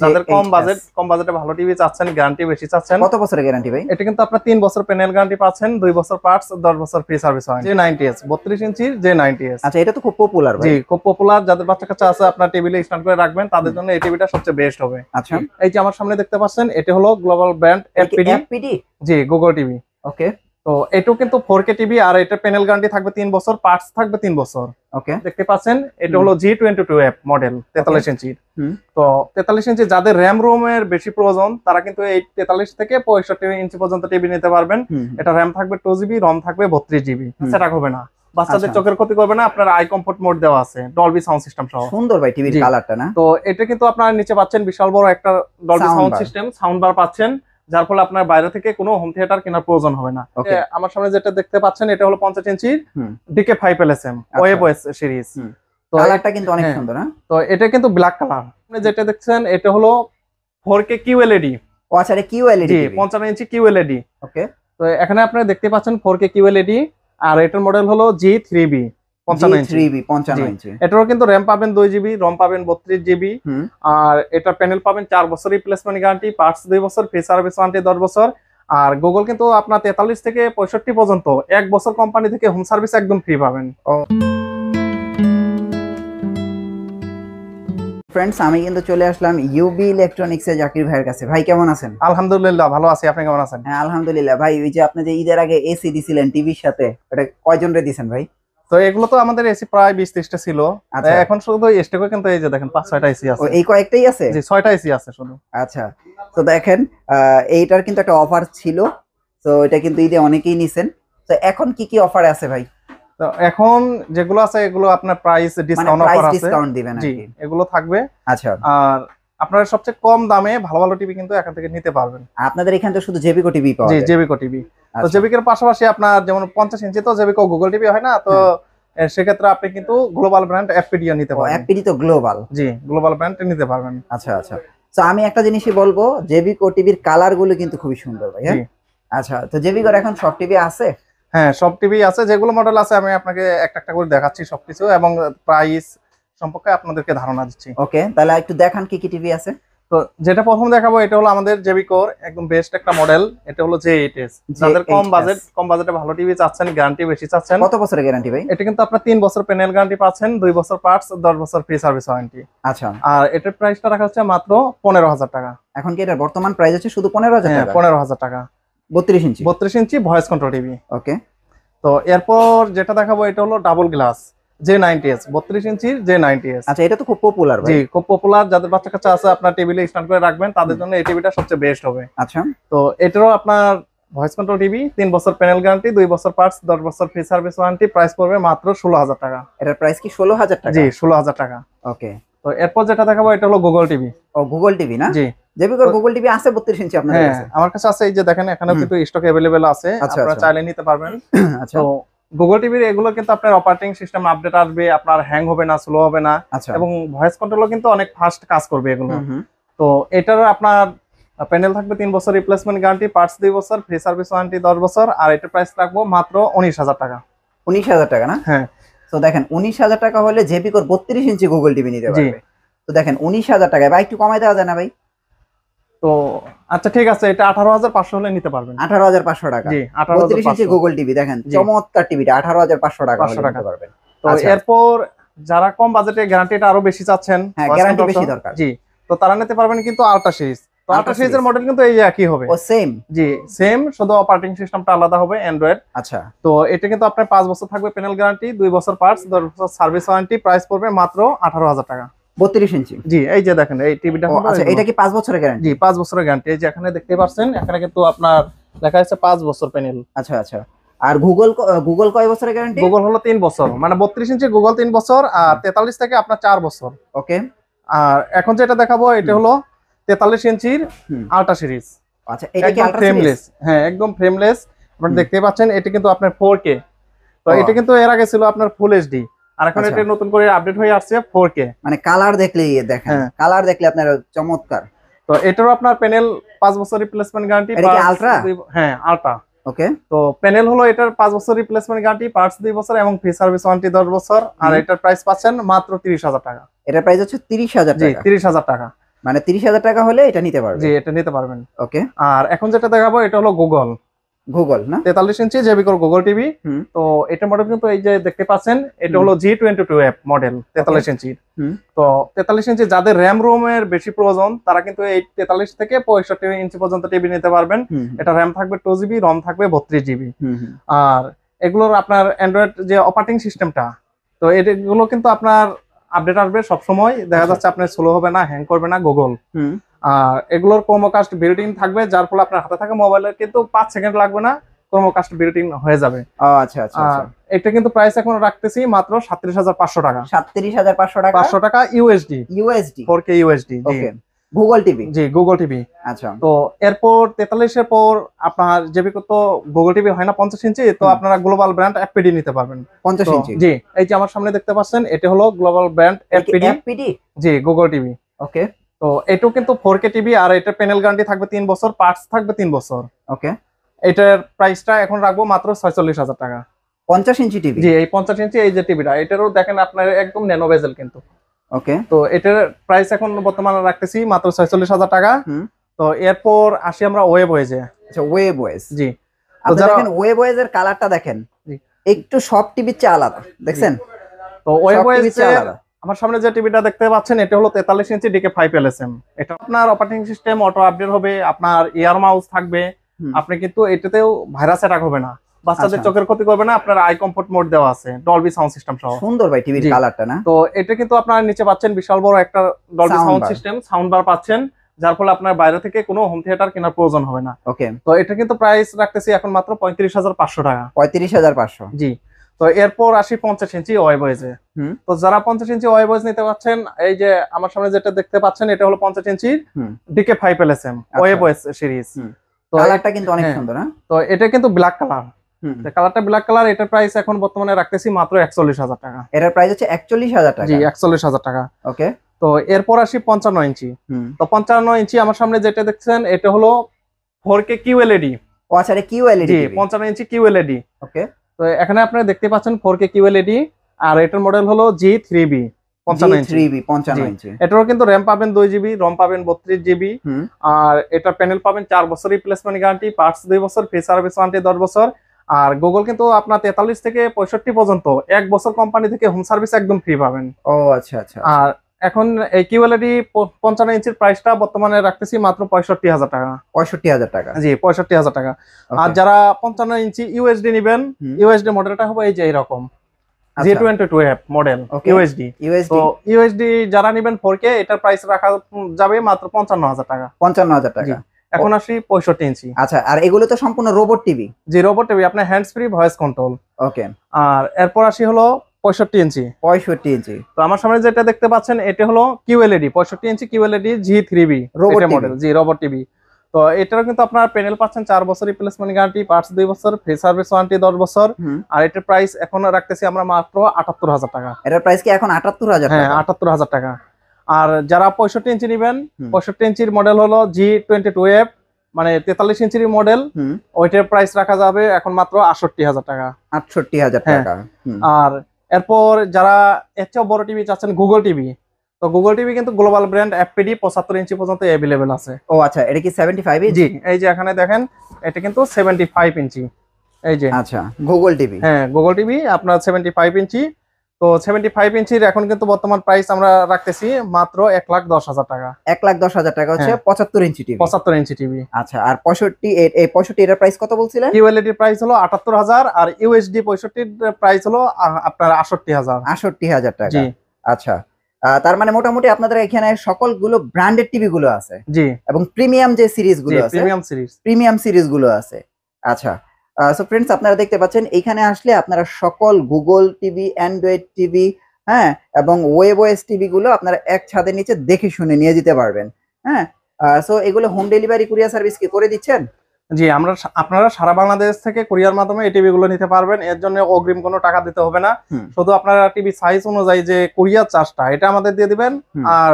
যাদের কম 8S budget কম বাজেটে ভালো টিভি চাচ্ছেন গ্যারান্টি বেশি চাচ্ছেন। কত বছরের গ্যারান্টি ভাই? এটা কিন্তু আপনার তিন বছর প্যানেল গ্যারান্টি পাচ্ছেন দুই বছর পার্টস দশ বছর ফ্রি সার্ভিস হয়। যে নাইনটি এস বত্রিশ ইঞ্চির যে নাইনটি এস আচ্ছা এটা তো খুব পপুলার জি খুব পপুলার যাদের বাচ্চা আছে আপনার টেবিলে স্ট্যান্ড করে রাখবেন তাদের জন্য এই টিভিটা সবচেয়ে বেস্ট হবে। আচ্ছা। এই যে আমার সামনে দেখতে পাচ্ছেন এটা হলো গ্লোবাল ব্র্যান্ড জি গুগল টিভি ওকে তো এটাও কিন্তু ফোর কে টিভি আর এটা প্যানেল গ্যারান্টি থাকবে তিন বছর পার্টস থাকবে তিন বছর। ওকে দেখতে পাচ্ছেন এটা হলো G twenty two F model তেতাল্লিশ ইঞ্চির তো তেতাল্লিশ ইঞ্চি যাদের র্যাম রোমের বেশি প্রয়োজন তারা কিন্তু এই তেতাল্লিশ থেকে পঁয়ষট্টি ইঞ্চি পর্যন্ত টিভি নিতে পারবেন। এটা র্যাম থাকবে টু জিবি রম থাকবে বত্রিশ জিবি সেটা হবে না। বাচ্চাদের আচ্ছা। চোখের ক্ষতি করবে না আপনার আই কমফোর্ট মোড দেওয়া আছে ডলবি সাউন্ড সিস্টেম সহ। সুন্দর ভাই টিভির কালারটা না? তো এটা কিন্তু আপনার নিচে পাচ্ছেন বিশাল বড় একটা Dolby sound system sound bar পাচ্ছেন। যার ফলে আপনার বাইরে থেকে কোনো হোম থিয়েটার কেনার প্রয়োজন হবে না। আমার সামনে যেটা দেখতে পাচ্ছেন এটা হলো পঞ্চাশ ইঞ্চির। DK five L S M wave waves series তো কালারটা কিন্তু অনেক হ্যাঁ। সুন্দর না তো এটা কিন্তু ব্ল্যাক কালার আপনি যেটা দেখছেন এটা হলো ফোর কে কিউ এলইডি ও আচ্ছা এটা কিউ এলইডি পঞ্চান্ন ইঞ্চি কিউ এলইডি ওকে তো এখানে আপনি দেখতে পাচ্ছেন ফোর কে কিউ এলইডি আর এটার মডেল হলো জি থ্রি বি পঞ্চান্ন ইঞ্চি 3B 55 জি। ইঞ্চি এটারও কিন্তু র্যাম পাবেন দুই জিবি রম পাবেন বত্রিশ জিবি আর এটা প্যানেল পাবেন চার বছর রিপ্লেসমেন্ট গ্যারান্টি পার্টস দুই বছর ফ্রি সার্ভিস ওয়ারেন্টি দশ বছর। আর গুগল কিন্তু আপনার তেতাল্লিশ থেকে পঁয়ষট্টি পর্যন্ত এক বছর কোম্পানি থেকে হোম সার্ভিস একদম ফ্রি পাবেন। ফ্রেন্ডস আমি কিন্তু চলে আসলাম ইউবি ইলেকট্রনিক্স জাকির ভাইয়ের কাছে। ভাই কেমন আছেন? আলহামদুলিল্লাহ ভালো আছি। আপনি কেমন আছেন? হ্যাঁ আলহামদুলিল্লাহ। ভাই ওই যে আপনি যে ঈদের আগে এসি দিছিলেন টিভির সাথে ওটা কয়জন রে দিছেন ভাই? তো এগুলো তো আমাদের এসি প্রায় বিশ ত্রিশটা ছিল। আচ্ছা। এখন শুধু স্টেকও কিন্তু এই যে দেখেন পাঁচ ছয়টা এসি আছে। এই কয়েকটাই আছে? জি ছয়টা এসি আছে শুধু। আচ্ছা তো দেখেন এইটার কিন্তু একটা অফার ছিল। তো এটা কিন্তু ঈদে অনেকেই নিছেন। তো এখন কি কি অফার আছে ভাই? তো এখন যেগুলো আছে এগুলো আপনার প্রাইস ডিসকাউন্ট অফার আছে। ডিসকাউন্ট দিবেন জি এগুলো থাকবে। আচ্ছা। আর আপনারা সবচেয়ে কম দামে ভালো ভালো টিভি কিন্তু এখান থেকে নিতে পারবেন। আপনাদের এখানে তো শুধু জেবিকো টিভি পাওয়া জি জেবিকো টিভি তো আচ্ছা। জেবিকের পাশাপাশি আপনার যেমন পঞ্চাশ ইঞ্চি তো জেবিকো গুগল টিভি হয় না তো সেক্ষেত্রে আপনি কিন্তু গ্লোবাল ব্র্যান্ড এফপিডিও নিতে ও পারবেন। অ্যাপিডি তো গ্লোবাল জি গ্লোবাল ব্র্যান্ড নিতে পারবেন। আচ্ছা আচ্ছা। তো আমি একটা জিনিসই বলব জেবিকো টিভির কালারগুলো কিন্তু খুবই সুন্দর ভাই হ্যাঁ? আচ্ছা তো জেবিকোর এখন সব টিভি আছে? হ্যাঁ সব টিভি আছে যেগুলো মডেল আছে আমি আপনাকে একটা একটা করে দেখাচ্ছি সবকিছু এবং প্রাইস সম্পর্কে আপনাদেরকে ধারণা দিচ্ছি। ওকে তাহলে একটু দেখান কি কি টিভি আছে। তো যেটা প্রথম দেখাবো এটা হলো আমাদের জেবিকোর একদম বেস্ট একটা মডেল এটা হলো জে এইট এস যাদের কম বাজেট কম বাজেটে ভালো টিভি চাচ্ছেন গ্যারান্টি বেশি চাচ্ছেন। কত বছরের গ্যারান্টি ভাই? এটা কিন্তু আপনার তিন বছর প্যানেল গ্যারান্টি পাচ্ছেন দুই বছর পার্টস দশ বছর ফ্রি সার্ভিস ওয়ারেন্টি আচ্ছা। আর এটার প্রাইসটা রাখা হচ্ছে মাত্র পনেরো হাজার টাকা। এখন কি এটার বর্তমান প্রাইস হচ্ছে শুধু পনেরো হাজার হ্যাঁ টাকা? পনেরো হাজার টাকা। বত্রিশ ইঞ্চি। বত্রিশ inch voice control TV okay তো এরপর যেটা দেখাবো এটা হলো double glass J ninety S বত্রিশ ইঞ্চির জে নাইনটি এস আচ্ছা এটা তো খুব পপুলার জি খুব পপুলার যাদের বাচ্চা কাচ্চা আছে আপনার টেবিলে স্ট্যান্ড করে রাখবেন তাদের জন্য এই টিভিটা সবচেয়ে বেস্ট হবে। আচ্ছা। তো এটারও আপনার ভয়েস কন্ট্রোল টিভি তিন বছর প্যানেল গ্যারান্টি দুই বছর পার্টস দশ বছর ফ্রি সার্ভিস ওয়ারেন্টি প্রাইস পড়বে মাত্র ষোলো হাজার টাকা। এটার প্রাইস কি ষোলো হাজার টাকা? জি ষোলো হাজার টাকা। ওকে। তো এরপর যেটা দেখাবো এটা হলো গুগল টিভি ও গুগল টিভি না? জি। জেবিকোর গুগল টিভি আছে বত্রিশ ইঞ্চি আপনাদের হ্যাঁ কাছে? আমার কাছে আছে এই যে দেখেন এখানেও। কিন্তু স্টক অ্যাভেলেবেল আছে। আচ্ছা, আপনারা। চাইলে নিতে পারবেন। আচ্ছা। তো গুগল টিভির এগুলো কিন্তু আপনার অপারেটিং সিস্টেম আপডেট আসবে আপনার হ্যাং হবে না স্লো হবে না। আচ্ছা। এবং ভয়েস কন্ট্রোলও কিন্তু অনেক ফাস্ট কাজ করবে এগুলো। তো এটার আপনার প্যানেল থাকবে তিন বছর রিপ্লেসমেন্ট গ্যারান্টি পার্টস দুই বছর ফ্রি সার্ভিস ওয়ারেন্টি দশ বছর আর এটার প্রাইস রাখব মাত্র উনিশ হাজার টাকা। উনিশ হাজার টাকা না? হ্যাঁ। তো দেখেন উনিশ হাজার টাকা হলে জেবিকোর বত্রিশ ইঞ্চি গুগল টিভি নিতে। পারবে। তো দেখেন উনিশ হাজার টাকায় ভাই একটু কমাই দেওয়া যায় না ভাই? তো আচ্ছা ঠিক আছে এটা আঠারো হাজার পাঁচশো হলে নিতে পারবেন। আঠারো হাজার পাঁচশো টাকা। জি আঠারো ইঞ্চি গুগল টিভি দেখেন চমৎকার টিভিটা আঠারো হাজার পাঁচশো টাকা 500 হলে টাকা। নিতে পারবেন। তো আচ্ছা। এরপর যারা কম বাজেটে গ্যারান্টিটা আরও বেশি চাচ্ছেন হ্যাঁ, control বেশি দরকার। জি তো তারা নিতে পারবেন কিন্তু আলট্রা সিরিজ। তো আলট্রা সিরিজের মডেল কিন্তু এই একই হবে। ও সেম জি সেম শুধু অপারেটিং সিস্টেমটা আলাদা হবে অ্যান্ড্রয়েড আচ্ছা। তো এটা কিন্তু আপনার পাঁচ বছর থাকবে প্যানেল গ্যারান্টি দুই বছর পার্টস দশ বছর সার্ভিস ওয়ারেন্টি প্রাইস পড়বে মাত্র আঠারো হাজার টাকা। বত্রিশ ইঞ্চি। জি এই যে দেখেন এই টিভিটা আচ্ছা এটা কি বছরের গ্যারান্টি জি পাঁচ বছরের গ্যারান্টি এই যে এখানে দেখতে পাচ্ছেন এখানে কিন্তু আপনার লেখা আছে পাঁচ বছর প্যানেল আচ্ছা আচ্ছা। আর গুগল গুগল কয় বছরের গ্যারান্টি গুগল হলো বছর মানে বত্রিশ ইঞ্চি গুগল বছর আর তেতাল্লিশ থেকে আপনার চার বছর। ওকে। আর এখন যেটা দেখাবো এটা হলো তেতাল্লিশ ইঞ্চির। আল্ট্রা সিরিজ আচ্ছা এটা কি একদম আল্ট্রা ফ্রেমলেস হ্যাঁ একদম ফ্রেমলেস আপনারা দেখতে পাচ্ছেন এটা কিন্তু আপনার ফোর কে তো এটা কিন্তু এর আগে ছিল আপনার ফুল এইচডি আর এখন আচ্ছা। এটা নতুন করে আপডেট হয়ে আসছে ফোর কে মানে কালার দেখলেই দেখেন। হ্যাঁ। কালার দেখলে আপনার চমৎকার। তো এটারও আপনার প্যানেল পাঁচ বছর রিপ্লেসমেন্ট গ্যারান্টি এটা কি ultra? হ্যাঁ আলট্রা ওকে তো প্যানেল হলো এটার পাঁচ বছর রিপ্লেসমেন্ট গ্যারান্টি পার্টস দুই বছর এবং ফ্রি সার্ভিস ওয়ারেন্টি দশ বছর। আর এটার প্রাইস পাচ্ছেন মাত্র তিরিশ হাজার টাকা। এটার প্রাইস হচ্ছে তিরিশ হাজার জি টাকা। তিরিশ হাজার টাকা। মানে তিরিশ হাজার টাকা হলে এটা নিতে পারবে জি এটা নিতে পারবেন। ওকে আর এখন যেটা দেখাবো এটা হলো গুগল গুগল না? তেতাল্লিশ ইঞ্চি জেবিকর গুগল টিভি তো এটা মডেল কিন্তু এই যে দেখতে পাচ্ছেন এটা হলো G twenty two app model তেতাল্লিশ ইঞ্চি। তো তেতাল্লিশ ইঞ্চি যাদের র্যাম রোমের বেশি প্রয়োজন তারা কিন্তু এই তেতাল্লিশ থেকে পঁয়ষট্টি ইঞ্চি পর্যন্ত টিভি নিতে পারবেন। এটা র্যাম থাকবে টু জিবি রম থাকবে বত্রিশ জিবি আর এগুলোর আপনার অ্যান্ড্রয়েড যে অপারেটিং সিস্টেমটা তো এগুলো কিন্তু আপনার আপডেট আসবে সবসময়। দেখা যাচ্ছে আপনার স্লো হবে না হ্যাং করবে না গুগল আর এগুলোর ক্রোমোকাস্ট বিল্ডিং থাকবে যার ফলে আপনার হাতে থাকা মোবাইলের কিন্তু পাঁচ সেকেন্ড লাগবে না ক্রোমোকাস্ট বিল্ডিং হয়ে যাবে। আচ্ছা আচ্ছা এটা কিন্তু প্রাইস এখন রাখতেছি মাত্র সাতত্রিশ হাজার পাঁচশো টাকা। সাতত্রিশ হাজার পাঁচশো টাকা? পাঁচশো টাকা USD USD four K USD okay Google TV জি। গুগল টিভি আচ্ছা। তো এরপর তেতাল্লিশের পর আপনার যেবি তো গুগল টিভি হয় না পঞ্চাশ ইঞ্চি তো আপনারা গ্লোবাল ব্র্যান্ড এফপিডি নিতে পারবেন। পঞ্চাশ তো, ইঞ্চি? জি এই যে আমার সামনে দেখতে পাচ্ছেন এটা হলো গ্লোবাল ব্র্যান্ড এফপিডি এফপিডি জি গুগল টিভি ওকে তো এটাও কিন্তু ফোর কে টিভি আর এটার প্যানেল গ্যারান্টি থাকবে তিন বছর পার্টস থাকবে তিন বছর। ওকে এটার প্রাইসটা এখন রাখব মাত্র ছয়চল্লিশ হাজার টাকা। পঞ্চাশ ইঞ্চি টিভি জি এই পঞ্চাশ ইঞ্চি এই যে টিভিটা এটারও দেখেন আপনার একদম ন্যানো বেজেল কিন্তু। ওকে তো এটার প্রাইস এখন বর্তমানে রাখতেছি মাত্র ছয়চল্লিশ হাজার টাকা। হুম। তো এরপর আসি আমরা ওয়েব ওয়েজে আচ্ছা ওয়েব ওয়েস জি। দেখেন ওয়েব ওয়েজ এর কালারটা দেখেন। জি। একটু সব টিভির চেয়ে আলাদা দেখছেন? তো ওয়েব চেয়ে আলাদা। আমার সামনে যে টিভিটা দেখতে পাচ্ছেন এটা হলো তেতাল্লিশ ইঞ্চি ডিকে ফাইভ এলএসএম এটা আপনার অপারেটিং সিস্টেম অটো আপডেট হবে আপনার ইয়ার মাউস থাকবে। আপনি কিন্তু এটাতেও ভাইরাস অ্যাটাক হবে না। বাচ্চাদের আচ্ছা। চোখের ক্ষতি করবে না আপনার আই কমফোর্ট মোড দেওয়া আছে ডলবি সাউন্ড সিস্টেম সহ। সুন্দর ভাই টিভির কালারটা না? তো এটা কিন্তু আপনার নিচে পাচ্ছেন বিশাল বড় একটা Dolby sound system sound bar পাচ্ছেন যার ফলে আপনার বাইরে থেকে কোনো হোম থিয়েটার কেনার প্রয়োজন হবে না। ওকে তো এটা কিন্তু প্রাইস রাখতেছি এখন মাত্র পঁয়ত্রিশ হাজার পাঁচশো টাকা। পঁয়ত্রিশ হাজার পাঁচশো। জি। তো এরপর আসি পঞ্চাশ ইঞ্চি ওয়েবয়েজে। তো যারা পঞ্চাশ ইঞ্চি ওয়েবয়েজ নিতে পাচ্ছেন এই যে আমার সামনে যেটা দেখতে পাচ্ছেন এটা হলো পঞ্চাশ inch. DK five L S M waves series তো কালারটা কিন্তু অনেক হ্যাঁ। সুন্দর না তো এটা কিন্তু ব্ল্যাক কালার হুম। কালারটা ব্ল্যাক কালার এটার প্রাইস এখন বর্তমানে রাখতেছি মাত্র একচল্লিশ হাজার টাকা। এটার প্রাইস হচ্ছে একচল্লিশ হাজার টাকা। জি একচল্লিশ হাজার টাকা। ওকে তো এরপর আসি পঞ্চান্ন ইঞ্চি। হুম। তো পঞ্চান্ন ইঞ্চি আমার সামনে যেটা দেখছেন এটা হলো ফোর কে কিউ এলইডি ও আচ্ছা এটা কিউ এলইডি পঞ্চান্ন ইঞ্চি কিউ এলইডি ওকে তো এখানে আপনারা দেখতে পাচ্ছেন ফোর কে কিউ এলইডি আর এটার মডেল হলো জি। থ্রি বি এটারও কিন্তু র্যাম পাবেন দুই জিবি রম পাবেন বত্রিশ জিবি আর এটার প্যানেল পাবেন চার বছর রিপ্লেসমেন্ট গ্যারান্টি পার্টস দুই বছর ফ্রি সার্ভিস ওয়ারেন্টি দশ বছর। আর গুগল কিন্তু আপনার তেতাল্লিশ থেকে পঁয়ষট্টি পর্যন্ত এক বছর কোম্পানি থেকে হোম সার্ভিস একদম ফ্রি পাবেন। ও আচ্ছা আচ্ছা। আর এখন এই কিউএলইডি পঞ্চান্ন ইঞ্চির প্রাইসটা বর্তমানে রাখতেছি মাত্র পঁয়ষট্টি হাজার টাকা। পঁয়ষট্টি হাজার টাকা। জি পঁয়ষট্টি হাজার টাকা। আর যারা পঞ্চান্ন ইঞ্চি ইউএসডি নিবেন। ইউএসডি মডেলটা হবে এই যে এরকম। G twenty two F model. USD তো ইউএসডি যারা নিবেন ফোর কে এটার প্রাইস রাখা যাবে মাত্র পঞ্চান্ন হাজার টাকা। পঞ্চান্ন হাজার টাকা। এখন আসি পঁয়ষট্টি ইঞ্চি। আচ্ছা আর এগুলো তো সম্পূর্ণ রোবট টিভি জি রোবট টিভি আপনার hands free voice control okay আর এরপর আসি হলো পঁয়ষট্টি ইঞ্চি। পঁয়ষট্টি ইঞ্চি। তো আমার সামনে যেটা দেখতে পাচ্ছেন এটা হলো কিউএলইডি পঁয়ষট্টি inch QLED G three B Robot model জি রোবট টিভি তো এটারও কিন্তু আপনার প্যানেল পাচ্ছেন চার বছর রিপ্লেসমেন্ট গ্যারান্টি পার্টস দুই বছর ফ্রি সার্ভিস ওয়ারেন্টি দশ বছর। আর এটার প্রাইস এখন রাখতেছি আমরা মাত্র আটাত্তর হাজার টাকা। এটার প্রাইস কি এখন আটাত্তর হাজার হ্যাঁ আটাত্তর হাজার টাকা। আর যারা পঁয়ষট্টি ইঞ্চি নিবেন। পঁয়ষট্টি ইঞ্চির মডেল হলো জি টোয়েন্টি টু এফ মানে তেতাল্লিশ ইঞ্চির মডেল ওইটার প্রাইস রাখা যাবে এখন মাত্র আটষট্টি হাজার টাকা। আটষট্টি হাজার হ্যাঁ। টাকা। আর এরপর যারা এর চেয়েও বড় টিভি চাচ্ছেন গুগল টিভি তো গুগল টিভি কিন্তু গ্লোবাল ব্র্যান্ড এফপিডি পঁচাত্তর ইঞ্চি পর্যন্ত অ্যাভেলেবেল আছে। ও আচ্ছা এটা কি সেভেন্টি ফাইভ ইঞ্চ জি এই যে এখানে দেখেন এটা কিন্তু সেভেন্টি ফাইভ ইঞ্চি এই যে। আচ্ছা গুগল টিভি হ্যাঁ গুগল টিভি আপনার সেভেন্টি ফাইভ ইঞ্চি তো সেভেন্টি ফাইভ ইঞ্চির এখন কিন্তু বর্তমান প্রাইস আমরা রাখতেছি মাত্র এক লাখ দশ হাজার টাকা। এক লাখ দশ হাজার টাকা হচ্ছে হ্যাঁ। পঁচাত্তর ইঞ্চি টিভি। পঁচাত্তর ইঞ্চি টিভি। আচ্ছা আর পঁয়ষট্টি এই পঁয়ষট্টি এটার প্রাইস কত বলছিলেন? ইউএলইডির প্রাইস হলো আটাত্তর হাজার আর ইউএসডি পঁয়ষট্টির প্রাইস হলো আপনার আটষট্টি হাজার। আষট্টি হাজার টাকা। আচ্ছা তার মানে মোটামুটি আপনাদের এখানে সকলগুলো ব্র্যান্ডেড টিভি গুলো আছে। জি। এবং প্রিমিয়াম যে সিরিজগুলো আছে প্রিমিয়াম সিরিজ প্রিমিয়াম সিরিজগুলো আছে। আচ্ছা সো ফ্রেন্ডস আপনারা দেখতে পাচ্ছেন এইখানে আসলে আপনারা সকল গুগল টিভি অ্যান্ড্রয়েড টিভি হ্যাঁ এবং ওয়েব ওয়েস টিভি গুলো আপনারা এক ছাদের নিচে দেখে শুনে নিয়ে যেতে পারবেন হ্যাঁ। সো এগুলো হোম ডেলিভারি কুরিয়ার সার্ভিস কি করে দিচ্ছেন? জি আমরা আপনারা সারা বাংলাদেশ থেকে কুরিয়ার মাধ্যমে এই টিভি গুলো নিতে পারবেন এর জন্য অগ্রিম কোনো টাকা দিতে হবে না। শুধু আপনারা টিভি সাইজ অনুযায়ী যে কুরিয়ার চার্জটা এটা আমাদের দিয়ে দিবেন আর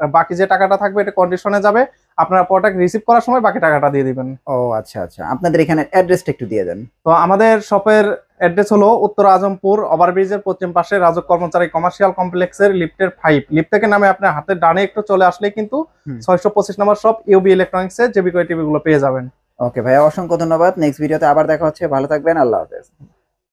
বাকি যে টাকাটা থাকবে এটা কন্ডিশনে যাবে। আপনারা প্রোডাক্ট রিসিভ করার সময় বাকি টাকাটা দিয়ে দিবেন। ও আচ্ছা আচ্ছা। আপনাদের এখানে অ্যাড্রেসটা একটু দিয়ে দেন। তো আমাদের শপের অ্যাড্রেস হলো উত্তর আজমপুর ওভারব্রিজের পশ্চিম পাশে রাজক কর্মচারী কমার্শিয়াল কমপ্লেক্সের লিফটের ফাইভ লিফট থেকে নামে আপনার হাতের ডানে একটু চলে আসলে কিন্তু ছয়শো পঁচিশ নম্বর শপ ইউবি ইলেকট্রনিক্স জেবিকো টিভি গুলো পেয়ে যাবেন। ওকে ভাইয়া অসংখ্য ধন্যবাদ। নেক্সট ভিডিওতে আবার দেখা হচ্ছে। ভালো থাকবেন। আল্লাহ হাফেজ।